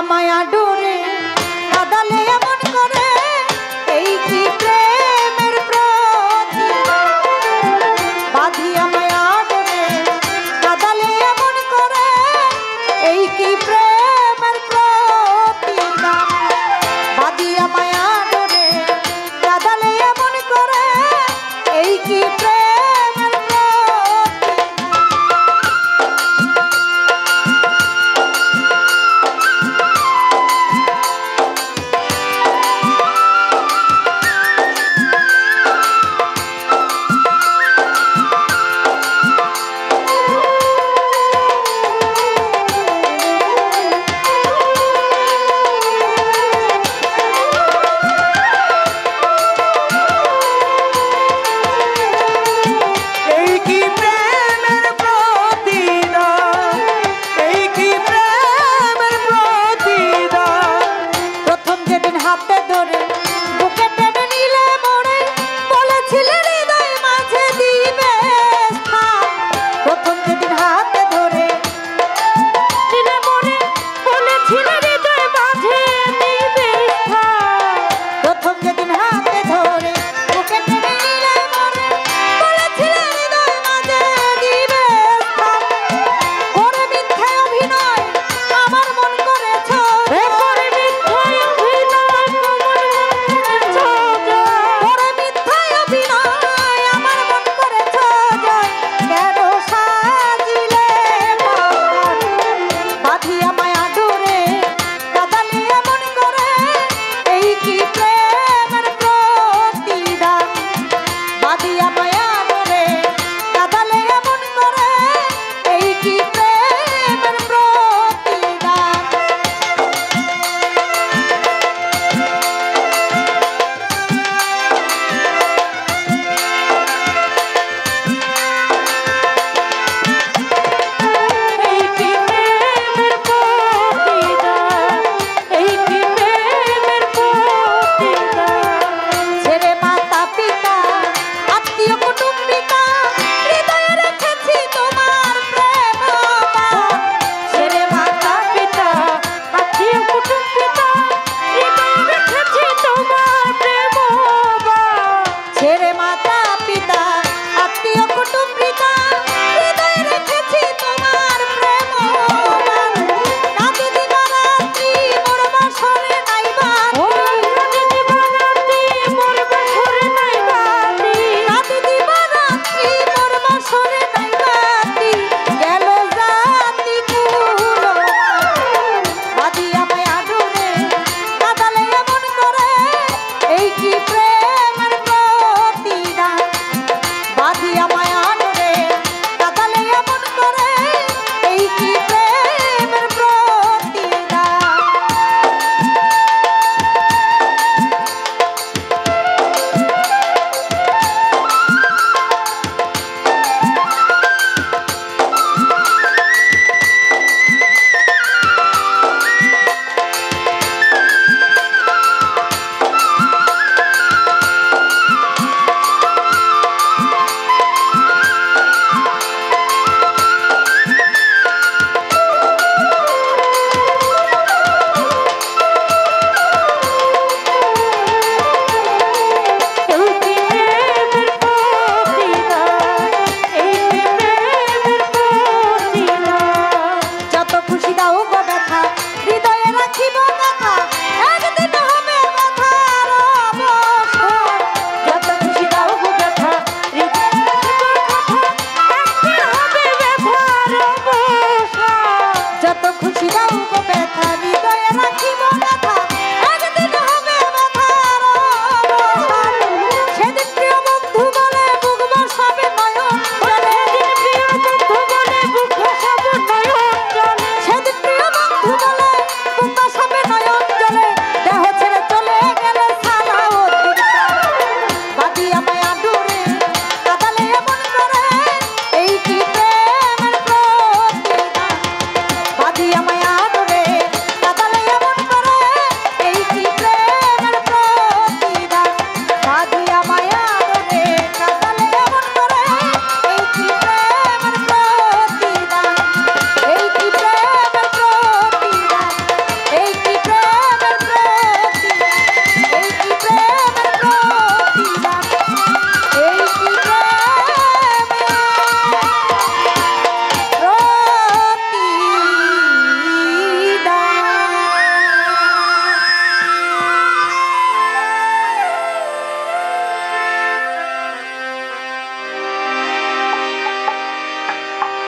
Ramayana